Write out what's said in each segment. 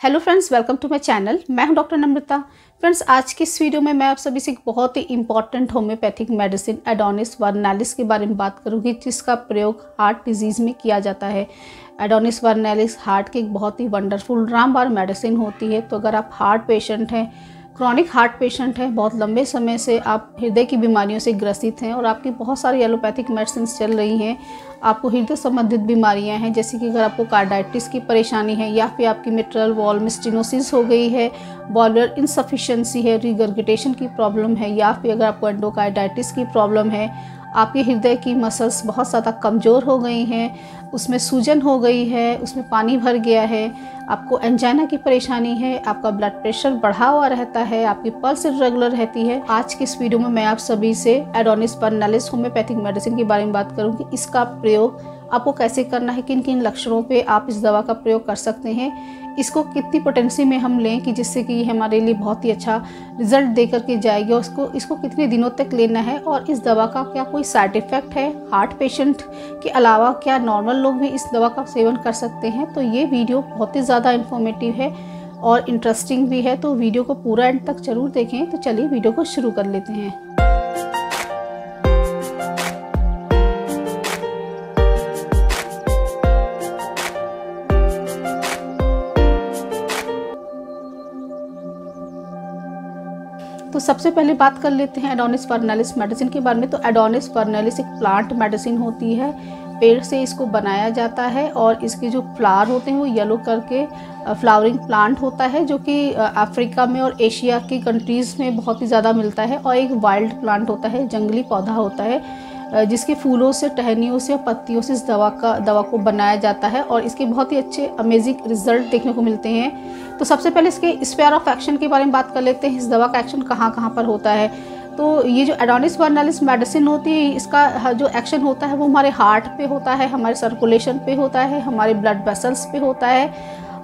Hello friends welcome to my channel मैं हूँ doctor नम्रता friends आज के इस वीडियो में मैं आप सभी से एक बहुत ही important homeopathic medicine Adonis vernalis के बारे में बात करूँगी, जिसका प्रयोग हार्ट डिज़ीज़ में किया जाता है। एडोनिस वर्नालिस हार्ट की एक बहुत ही वंडरफुल रामबार मेडिसिन होती है। तो अगर आप हार्ट पेशेंट हैं क्रॉनिक हार्ट पेशेंट हैं, बहुत लंबे समय से आप हृदय की बीमारियों से ग्रसित हैं और आपकी बहुत सारी एलोपैथिक मेडिसिन चल रही हैं। आपको हृदय संबंधित बीमारियाँ हैं, जैसे कि अगर आपको कार्डाइटिस की परेशानी है या फिर आपकी मिट्रल वॉल मिस्टिनोसिस हो गई है बॉलर इनसफिशेंसी है रिगर्गिटेशन की प्रॉब्लम है या फिर अगर आपको एंडोकार्डाइटिस की प्रॉब्लम है आपके हृदय की मसल्स बहुत ज़्यादा कमज़ोर हो गई हैं, उसमें सूजन हो गई है, उसमें पानी भर गया है, आपको एंजाइना की परेशानी है, आपका ब्लड प्रेशर बढ़ा हुआ रहता है, आपकी पल्स रेगुलर रहती है। आज की इस वीडियो में मैं आप सभी से एडोनिस परनालिस होम्योपैथिक मेडिसिन के बारे में बात करूँगी। इसका प्रयोग आपको कैसे करना है किन किन लक्षणों पे आप इस दवा का प्रयोग कर सकते हैं, इसको कितनी पोटेंसी में हम लें कि जिससे कि हमारे लिए बहुत ही अच्छा रिज़ल्ट दे करके जाएगी और इसको इसको कितने दिनों तक लेना है और इस दवा का क्या कोई साइड इफ़ेक्ट है हार्ट पेशेंट के अलावा क्या नॉर्मल लोग भी इस दवा का सेवन कर सकते हैं? तो ये वीडियो बहुत ही ज़्यादा इन्फॉर्मेटिव है और इंटरेस्टिंग भी है तो वीडियो को पूरा एंड तक ज़रूर देखें। तो चलिए वीडियो को शुरू कर लेते हैं। सबसे पहले बात कर लेते हैं एडोनिस फर्नालिस मेडिसिन के बारे में। तो एडोनिस फर्नालिस एक प्लांट मेडिसिन होती है। पेड़ से इसको बनाया जाता है और इसके जो फ्लावर होते हैं वो येलो करके फ्लावरिंग प्लांट होता है जो कि अफ्रीका में और एशिया की कंट्रीज़ में बहुत ही ज़्यादा मिलता है और एक वाइल्ड प्लांट होता है, जंगली पौधा होता है जिसके फूलों से, टहनियों से और पत्तियों से इस दवा का, दवा को बनाया जाता है और इसके बहुत ही अच्छे अमेजिंग रिज़ल्ट देखने को मिलते हैं। तो सबसे पहले इसके स्पेयर ऑफ़ एक्शन के बारे में बात कर लेते हैं। इस दवा का एक्शन कहाँ कहाँ पर होता है? तो ये जो एडोनिस वर्नालिस मेडिसिन होती है, इसका जो एक्शन होता है, वो हमारे हार्ट पे होता है, हमारे सर्कुलेशन पे होता है, हमारे ब्लड वेसल्स पे होता है,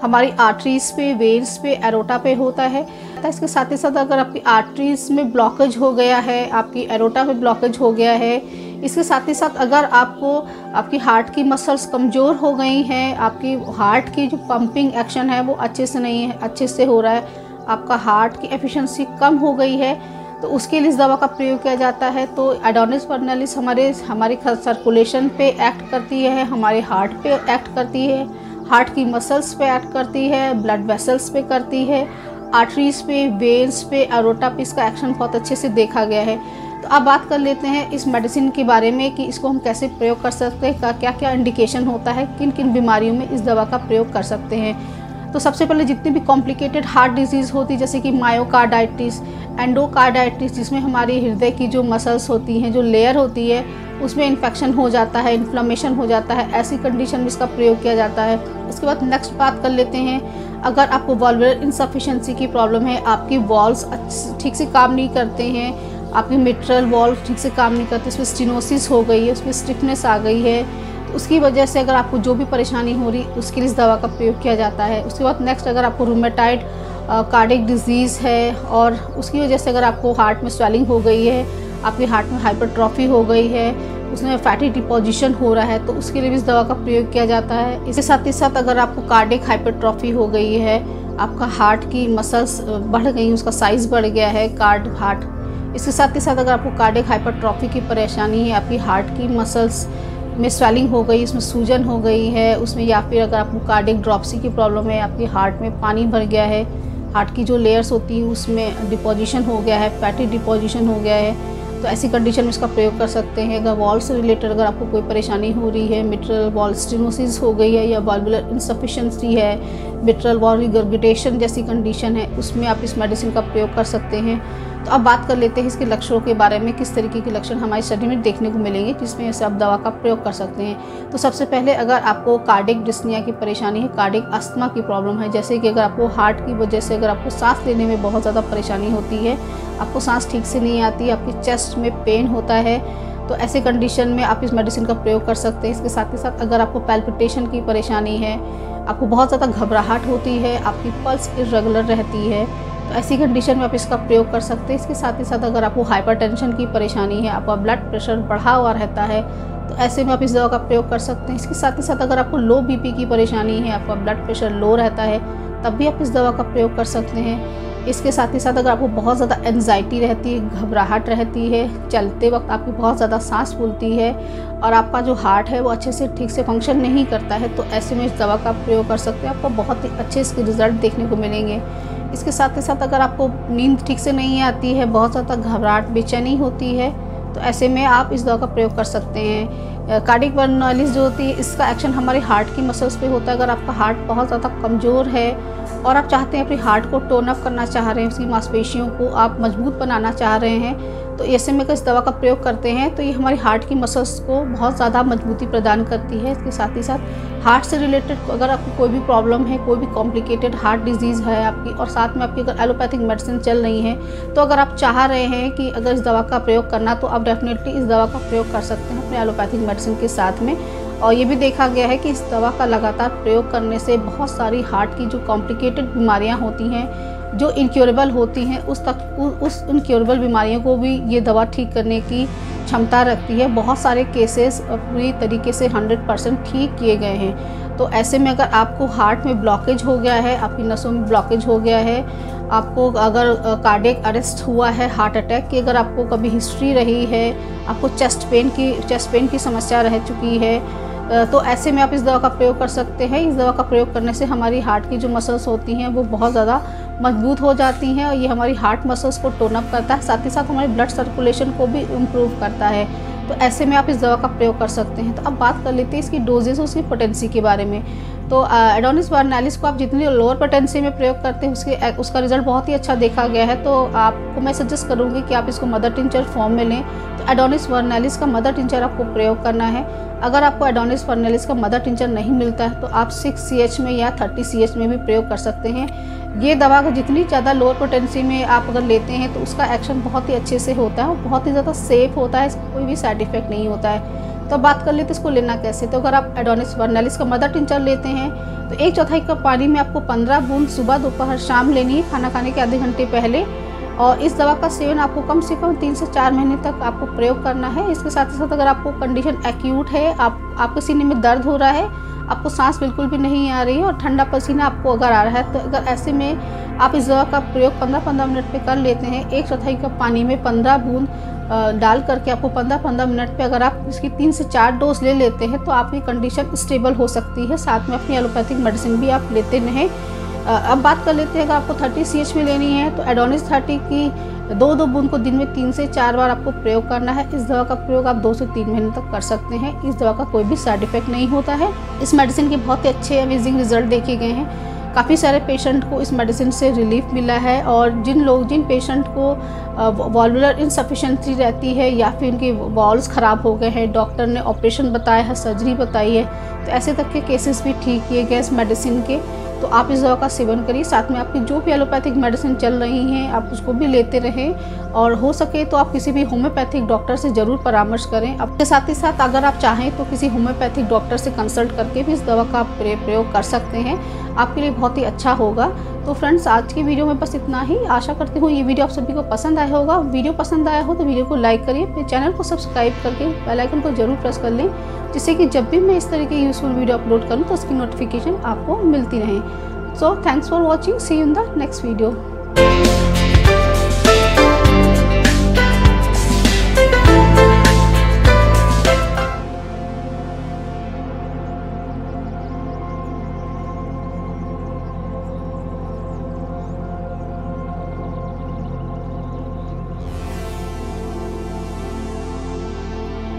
हमारी आर्टरीज पे वेन्स पे एरोटा पे होता है। तो इसके साथ ही साथ अगर आपकी आर्टरीज में ब्लॉकेज हो गया है, आपकी एरोटा में ब्लॉकेज हो गया है इसके साथ ही साथ अगर आपको, आपकी हार्ट की मसल्स कमज़ोर हो गई हैं, आपकी हार्ट की जो पंपिंग एक्शन है वो अच्छे से नहीं है, अच्छे से हो रहा है, आपका हार्ट की एफिशिएंसी कम हो गई है तो उसके लिए इस दवा का प्रयोग किया जाता है। तो एडोनिस वर्नालिस हमारे हमारे सर्कुलेशन पे एक्ट करती है, हमारे हार्ट पे एक्ट करती है हार्ट की मसल्स पे एक्ट करती है ब्लड वेसल्स पे करती है आर्टरीज पे वेन्स पे अरोटा पे इसका एक्शन बहुत अच्छे से देखा गया है। तो अब बात कर लेते हैं इस मेडिसिन के बारे में कि इसको हम कैसे प्रयोग कर सकते हैं क्या क्या इंडिकेशन होता है किन किन बीमारियों में इस दवा का प्रयोग कर सकते हैं। तो सबसे पहले जितनी भी कॉम्प्लिकेटेड हार्ट डिज़ीज़ होती जैसे कि मायोकार्डाइटिस एंडोकार्डाइटिस जिसमें हमारी हृदय की जो मसल्स होती हैं, जो लेयर होती है, उसमें इन्फेक्शन हो जाता है इन्फ्लामेशन हो जाता है, ऐसी कंडीशन में इसका प्रयोग किया जाता है। उसके बाद नेक्स्ट बात कर लेते हैं, अगर आपको वॉल्वर इनसफिशेंसी की प्रॉब्लम है, आपकी वॉल्स ठीक से काम नहीं करते हैं आपकी मिट्रल वॉल ठीक से काम नहीं करती, उसमें स्टिनोसिस हो गई है, उसमें स्टिफनेस आ गई है तो उसकी वजह से अगर आपको जो भी परेशानी हो रही, उसके लिए इस दवा का प्रयोग किया जाता है। उसके बाद नेक्स्ट अगर आपको रूमेटाइड कार्डिक डिज़ीज़ है और उसकी वजह से अगर आपको हार्ट में स्वेलिंग हो गई है, आपके हार्ट में हाइपरट्रॉफी हो गई है, उसमें फैटी डिपोजिशन हो रहा है तो उसके लिए भी इस दवा का प्रयोग किया जाता है। इसके साथ ही साथ अगर आपको कार्डिक हाइपरट्रॉफी हो गई है, आपका हार्ट की मसल्स बढ़ गई, उसका साइज़ बढ़ गया है कार्ड हार्ट इसके साथ ही साथ अगर आपको कार्डिक हाइपरट्रॉफी की परेशानी है, आपकी हार्ट की मसल्स में स्वेलिंग हो गई, उसमें सूजन हो गई है, उसमें या फिर अगर आपको कार्डिक ड्रॉपसी की प्रॉब्लम है, आपकी हार्ट में पानी भर गया है हार्ट की जो लेयर्स होती है, उसमें डिपोजिशन हो गया है फैटी डिपोजिशन हो गया है तो ऐसी कंडीशन में इसका प्रयोग कर सकते हैं। अगर वॉल से रिलेटेड अगर आपको कोई परेशानी हो रही है मिट्रल वॉल स्टिनोसिस हो गई है या वाल्वुलर इंसफिशेंसी है मिट्रल वॉल रिगर्गिटेशन जैसी कंडीशन है, उसमें आप इस मेडिसिन का प्रयोग कर सकते हैं। तो अब बात कर लेते हैं इसके लक्षणों के बारे में, किस तरीके के लक्षण हमारी स्टडी में देखने को मिलेंगे, जिसमें से आप दवा का प्रयोग कर सकते हैं। तो सबसे पहले अगर आपको कार्डिक डिस्निया की परेशानी है कार्डिक अस्थमा की प्रॉब्लम है, जैसे कि अगर आपको हार्ट की वजह से अगर आपको सांस लेने में बहुत ज़्यादा परेशानी होती है, आपको सांस ठीक से नहीं आती, आपकी चेस्ट में पेन होता है तो ऐसे कंडीशन में आप इस मेडिसिन का प्रयोग कर सकते हैं। इसके साथ ही साथ अगर आपको पैल्पिटेशन की परेशानी है, आपको बहुत ज़्यादा घबराहट होती है, आपकी पल्स इरेगुलर रहती है तो ऐसी कंडीशन में आप इसका प्रयोग कर सकते हैं। इसके साथ ही साथ अगर आपको हाइपरटेंशन की परेशानी है, आपका ब्लड प्रेशर बढ़ा हुआ रहता है तो ऐसे में आप इस दवा का प्रयोग कर सकते हैं। इसके साथ ही साथ अगर आपको लो बीपी की परेशानी है, आपका ब्लड प्रेशर लो रहता है, तब भी आप इस दवा का प्रयोग कर सकते हैं। इसके साथ ही साथ अगर आपको बहुत ज़्यादा एनजाइटी रहती है, घबराहट रहती है, चलते वक्त आपकी बहुत ज़्यादा सांस फूलती है और आपका जो हार्ट है वो अच्छे से ठीक से फ़ंक्शन नहीं करता है तो ऐसे में इस दवा का प्रयोग कर सकते हैं। आपको बहुत ही अच्छे इसके रिज़ल्ट देखने को मिलेंगे। इसके साथ ही साथ अगर आपको नींद ठीक से नहीं आती है, बहुत ज़्यादा घबराहट, बेचैनी होती है तो ऐसे में आप इस दवा का प्रयोग कर सकते हैं। कार्डिक वर्नालिस जो होती है, इसका एक्शन हमारे हार्ट की मसल्स पे होता है। अगर आपका हार्ट बहुत ज़्यादा कमज़ोर है और आप चाहते हैं अपने हार्ट को टोन अप करना चाह रहे हैं, उसकी मांसपेशियों को आप मज़बूत बनाना चाह रहे हैं तो ऐसे में इस दवा का प्रयोग करते हैं तो ये हमारी हार्ट की मसल्स को बहुत ज़्यादा मजबूती प्रदान करती है। इसके साथ ही साथ हार्ट से रिलेटेड अगर आपको कोई भी प्रॉब्लम है, कोई भी कॉम्प्लिकेटेड हार्ट डिज़ीज़ है आपकी और साथ में आपकी अगर एलोपैथिक मेडिसिन चल रही है तो अगर आप चाह रहे हैं कि अगर इस दवा का प्रयोग करना तो आप डेफिनेटली इस दवा का प्रयोग कर सकते हैं अपने एलोपैथिक मेडिसिन के साथ में। और ये भी देखा गया है कि इस दवा का लगातार प्रयोग करने से बहुत सारी हार्ट की जो कॉम्प्लिकेटेड बीमारियाँ होती हैं जो इनक्योरेबल होती हैं, उस तक उस इनक्योरेबल बीमारियों को भी ये दवा ठीक करने की क्षमता रखती है। बहुत सारे केसेस पूरी तरीके से 100 परसेंट ठीक किए गए हैं। तो ऐसे में अगर आपको हार्ट में ब्लॉकेज हो गया है, आपकी नसों में ब्लॉकेज हो गया है, आपको अगर कार्डियक अरेस्ट हुआ है हार्ट अटैक की अगर आपको कभी हिस्ट्री रही है, आपको चेस्ट पेन की चेस्ट पेन की समस्या रह चुकी है तो ऐसे में आप इस दवा का प्रयोग कर सकते हैं। इस दवा का प्रयोग करने से हमारी हार्ट की जो मसल्स होती हैं, वो बहुत ज़्यादा मज़बूत हो जाती हैं और ये हमारी हार्ट मसल्स को टोनअप करता है। साथ ही साथ हमारे ब्लड सर्कुलेशन को भी इम्प्रूव करता है। तो ऐसे में आप इस दवा का प्रयोग कर सकते हैं। तो अब बात कर लेते हैं इसकी डोजेज और उसकी पोटेंसी के बारे में। तो एडोनिस बारनालिस को आप जितनी लोअर पोटेंसी में प्रयोग करते हैं, उसके उसका रिज़ल्ट बहुत ही अच्छा देखा गया है। तो आपको मैं सजेस्ट करूँगी कि आप इसको मदर टिंचर फॉर्म में लें। तो एडोनिस वर्नालिस का मदर टिंचर आपको प्रयोग करना है। अगर आपको एडोनिस वर्नालिस का मदर टिंचर नहीं मिलता है तो आप सिक्स सी में या थर्टी सी में भी प्रयोग कर सकते हैं। ये दवा का जितनी ज़्यादा लोअर पोटेंसी में आप अगर लेते हैं तो उसका एक्शन बहुत ही अच्छे से होता है और बहुत ही ज़्यादा सेफ़ होता है कोई भी साइड इफ़ेक्ट नहीं होता है। तो बात कर लेते इसको लेना कैसे। तो अगर आप एडोनिस वर्नालिस का मदर टिंचर लेते हैं तो एक चौथाई कप पानी में आपको पंद्रह बूंद सुबह दोपहर शाम लेनी है, खाना खाने के आधे घंटे पहले। और इस दवा का सेवन आपको कम से कम तीन से चार महीने तक आपको प्रयोग करना है। इसके साथ ही साथ अगर आपको कंडीशन एक्यूट है, आप, आपके सीने में दर्द हो रहा है, आपको सांस बिल्कुल भी नहीं आ रही है और ठंडा पसीना आपको अगर आ रहा है तो अगर ऐसे में आप इस दवा का प्रयोग पंद्रह पंद्रह मिनट पे कर लेते हैं। एक चौथाई कप पानी में पंद्रह बूंद डाल करके आपको पंद्रह पंद्रह मिनट पे अगर आप इसकी तीन से चार डोज ले लेते हैं तो आपकी कंडीशन स्टेबल हो सकती है। साथ में अपनी एलोपैथिक मेडिसिन भी आप लेते रहें। अब बात कर लेते हैं, अगर आपको थर्टी सी में लेनी है तो एडोनिस थर्टी की दो दो बूंद को दिन में तीन से चार बार आपको प्रयोग करना है। इस दवा का प्रयोग आप दो से तीन महीने तक कर सकते हैं। इस दवा का कोई भी साइड इफ़ेक्ट नहीं होता है। इस मेडिसिन के बहुत ही अच्छे अमेजिंग रिज़ल्ट देखे गए हैं। काफ़ी सारे पेशेंट को इस मेडिसिन से रिलीफ मिला है और जिन लोग, जिन पेशेंट को वॉलुलर इनसफिशेंसी रहती है या फिर उनके वॉल्स ख़राब हो गए हैं डॉक्टर ने ऑपरेशन बताया है सर्जरी बताई है तो ऐसे तक के केसेस भी ठीक किए गए इस मेडिसिन के। तो आप इस दवा का सेवन करिए, साथ में आपकी जो भी एलोपैथिक मेडिसिन चल रही हैं, आप उसको भी लेते रहें और हो सके तो आप किसी भी होम्योपैथिक डॉक्टर से ज़रूर परामर्श करें। अपने साथ ही साथ अगर आप चाहें तो किसी होम्योपैथिक डॉक्टर से कंसल्ट करके भी इस दवा का प्रयोग कर सकते हैं। आपके लिए बहुत ही अच्छा होगा। तो फ्रेंड्स, आज की वीडियो में बस इतना ही। आशा करती हूँ ये वीडियो आप सभी को पसंद आया होगा। वीडियो पसंद आया हो तो वीडियो को लाइक करिए फिर चैनल को सब्सक्राइब करके बेल आइकन को ज़रूर प्रेस कर लें, जिससे कि जब भी मैं इस तरह की यूज़फुल वीडियो अपलोड करूँ तो उसकी नोटिफिकेशन आपको मिलती रहे। So thanks for watching see in the next video